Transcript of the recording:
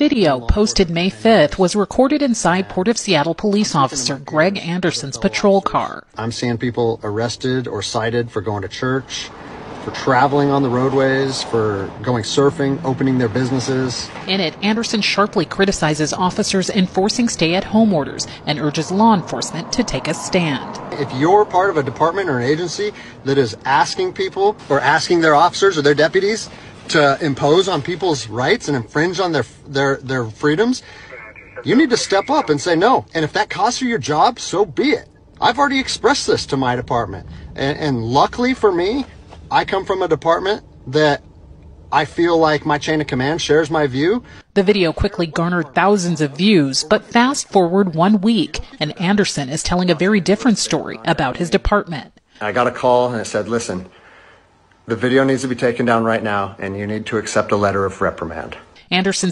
video, posted May 5th, was recorded inside Port of Seattle police officer Greg Anderson's patrol car. I'm seeing people arrested or cited for going to church, for traveling on the roadways, for going surfing, opening their businesses. In it, Anderson sharply criticizes officers enforcing stay at home orders and urges law enforcement to take a stand. If you're part of a department or an agency that is asking people or asking their officers or their deputies to impose on people's rights and infringe on their their their freedoms, you need to step up and say no. And if that costs you your job, so be it. I've already expressed this to my department. And, and luckily for me, I come from a department that I feel like my chain of command shares my view. The video quickly garnered thousands of views, but fast forward one week, and Anderson is telling a very different story about his department. I got a call and it said, listen, the video needs to be taken down right now and you need to accept a letter of reprimand. Anderson